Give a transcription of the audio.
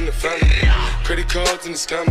in the family. Credit cards and the scammers.